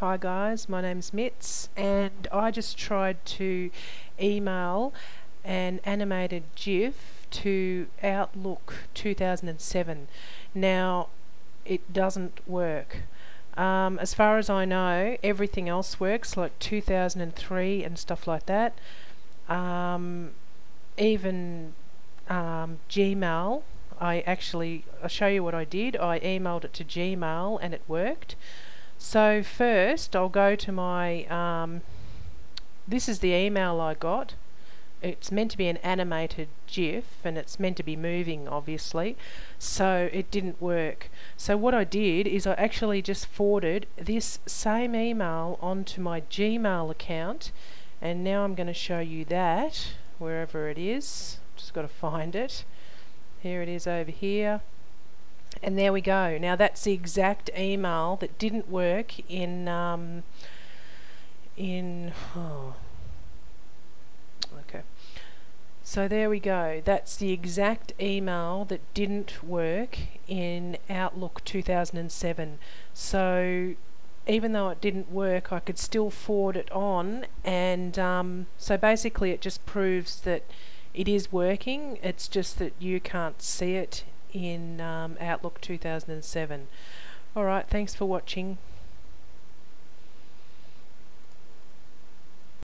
Hi guys, my name's Mitz and I just tried to email an animated GIF to Outlook 2007. Now it doesn't work. Um, as far as I know, everything else works like 2003 and stuff like that. Um, even um, Gmail, I actually, I'll show you what I did. I emailed it to Gmail and it worked. So first I'll go to my, um, this is the email I got. It's meant to be an animated GIF and it's meant to be moving obviously so it didn't work. So what I did is I actually just forwarded this same email onto my Gmail account and now I'm going to show you that wherever it is. Just got to find it. Here it is over here and there we go. Now that's the exact email that didn't work in um, in oh, okay. So there we go. That's the exact email that didn't work in Outlook 2007. So even though it didn't work, I could still forward it on, and um, so basically it just proves that it is working. It's just that you can't see it in um, Outlook 2007. Alright, thanks for watching.